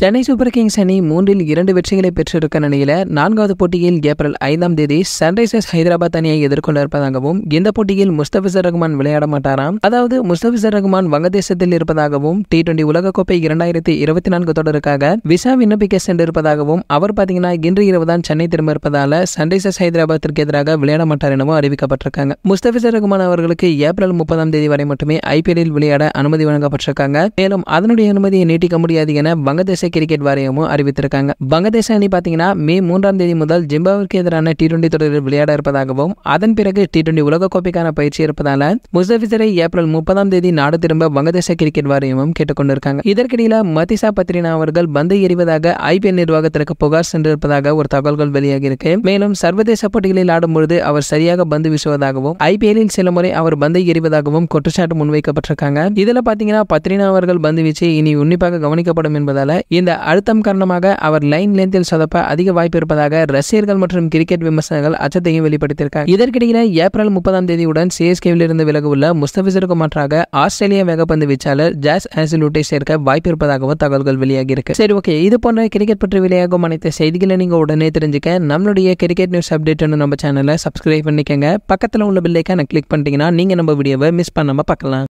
Chennai super Kings அணி மூன்றில் இரண்டு வெற்றிகளை பெற்றிருக்க நிலையில நான்காவது போட்டியில் ஏப்ரல் ஐந்தாம் தேதி சன்ரைசர்ஸ் ஹைதராபாத் அணியை எதிர்கொள்ள இருப்பதாகவும் இந்த போட்டியில் முஸ்தபிசர் ரஹ்மான் விளையாட மாட்டாராம். அதாவது முஸ்தபிசர் ரஹ்மான் வங்கதேசத்தில் இருப்பதாகவும் டி டுவெண்டி உலகக்கோப்பை இரண்டாயிரத்தி இருபத்தி நான்கு தொடருக்காக விசா விண்ணப்பிக்க சென்றிருப்பதாகவும் அவர் பாத்தீங்கன்னா இன்று இரவு தான் சென்னை திரும்ப இருப்பதால சன்ரைசர்ஸ் ஹைதராபாத்திற்கு எதிராக விளையாட மாட்டார் எனவும் அறிவிக்கப்பட்டிருக்காங்க. முஸ்தபிசர் ரஹ்மான் அவர்களுக்கு ஏப்ரல் முப்பதாம் தேதி வரை மட்டுமே ஐபிஎல்லில் விளையாட அனுமதி வழங்கப்பட்டிருக்காங்க. மேலும் அதனுடைய அனுமதியை நீட்டிக்க முடியாது என வங்கதேச கிரிக்கெட் வாரியமும் அறிவித்திருக்காங்க. வங்கதேச அணி பாத்தீங்கன்னா மே மூன்றாம் தேதி முதல் ஜிம்பாவிற்கு எதிரான டி டுவெண்டி தொடரில் விளையாட இருப்பதாகவும் அதன் பிறகு டி டுவெண்டி உலகக்கோப்பைக்கான பயிற்சி இருப்பதால முஸ்தபிசரை ஏப்ரல் முப்பதாம் தேதி நாடு திரும்ப வங்கதேச கிரிக்கெட் வாரியமும் கேட்டுக்கொண்டிருக்காங்க. இதற்கிடையில மதிசா பத்ரினா அவர்கள் பந்து எறிவதாக ஐபிஎல் நிர்வாகத்திற்கு புகார் சென்றிருப்பதாக ஒரு தகவல்கள் வெளியாகி இருக்கு மேலும் சர்வதேச போட்டிகளில் ஆடும்பொழுது அவர் சரியாக பந்து வீசுவதாகவும் ஐபிஎல்லில் சில முறை அவர் பந்தை எறிவதாகவும் குற்றச்சாட்டு முன்வைக்கப்பட்டிருக்காங்க. இதுல பாத்தீங்கன்னா பத்ரினா அவர்கள் பந்து வீச்சு இனி உன்னிப்பாக கவனிக்கப்படும் என்பதால இந்த அழுத்தம் காரணமாக அவர் லைன் லென்த்தில் சொதப்ப அதிக வாய்ப்பு இருப்பதாக ரசிகர்கள் மற்றும் கிரிக்கெட் விமர்சனங்கள் அச்சத்தையும் வெளிப்படுத்தியிருக்காங்க. இதற்கிடையில ஏப்ரல் முப்பதாம் தேதியுடன் சிஎஸ்கேவில் இருந்து விலகவுள்ள முஸ்தபிசருக்கு மாற்றாக ஆஸ்திரேலிய வேகப்பந்து வீச்சாளர் ஜாஸ் ஆசிலூட்டை சேர்க்க வாய்ப்பு இருப்பதாகவும் தகவல்கள் வெளியாகி இருக்கு சரி ஓகே இது போன்ற கிரிக்கெட் பற்றி வெளியாகும் அனைத்து செய்திகளை நீங்க உடனே தெரிஞ்சுக்க நம்மளுடைய கிரிக்கெட் நியூஸ் அப்டேட் நம்ம சேனலை சப்ஸ்கிரைப் பண்ணிக்கங்க. பக்கத்தில் உள்ள பில்லைக்கான கிளிக் பண்ணிட்டீங்கன்னா நீங்க நம்ம வீடியோவை மிஸ் பண்ணாம பார்க்கலாம்.